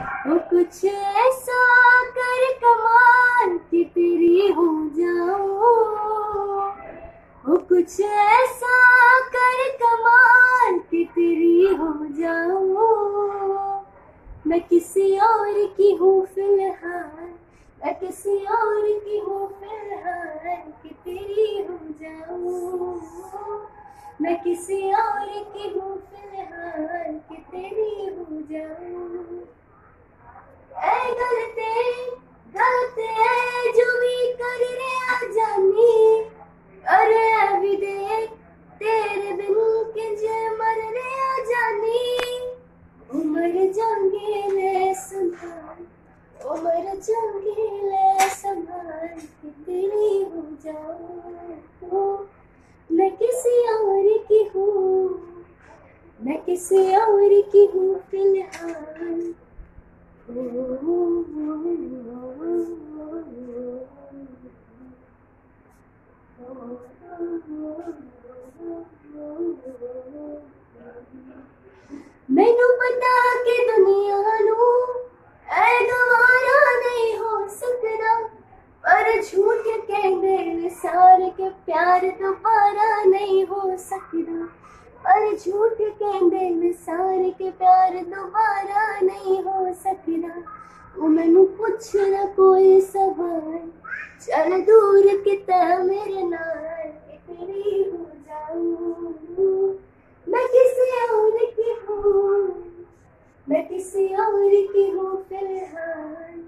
वो कुछ ऐसा कर कमाल कि तेरी हो जाऊँ। वो कुछ ऐसा कर कमाल कि तेरी हो जाऊँ। मैं किसी और की हूँ फ़िलहाल, मैं किसी और की हूँ फ़िलहाल कि तेरी हो जाऊँ। मैं किसी और की हूँ फ़िलहाल कि तेरी हो जाऊँ। जंगीले संभाल उमर जंगीले संभाल कि तेरी हो जाऊँ? मैं किसी और की हूँ, मैं किसी और की हूँ फ़िलहाल। ਮੈਨੂੰ ਪਤਾ ਕਿ ਦੁਨੀਆ ਨੂੰ ਐ ਗਵਾਰਾ ਨਹੀਂ ਹੋ ਸਕਦਾ ਪਰ ਝੂਠ ਕਹਿੰਦੇ ਨੇ ਸਾਰੇ ਕਿ ਪਿਆਰ ਦੁਬਾਰਾ ਨਹੀਂ ਹੋ ਸਕਦਾ ਪਰ ਝੂਠ ਕਹਿੰਦੇ ਨੇ ਸਾਰੇ ਕਿ ਪਿਆਰ ਦੁਬਾਰਾ ਨਹੀਂ ਹੋ ਸਕਦਾ ਉਹ ਮੈਨੂੰ ਪੁੱਛਣਾ ਕੋਈ ਸਵਾਲ ਚੱਲ ਦੂਰ ਕਿਤਾ किसी और की हूँ फ़िलहाल।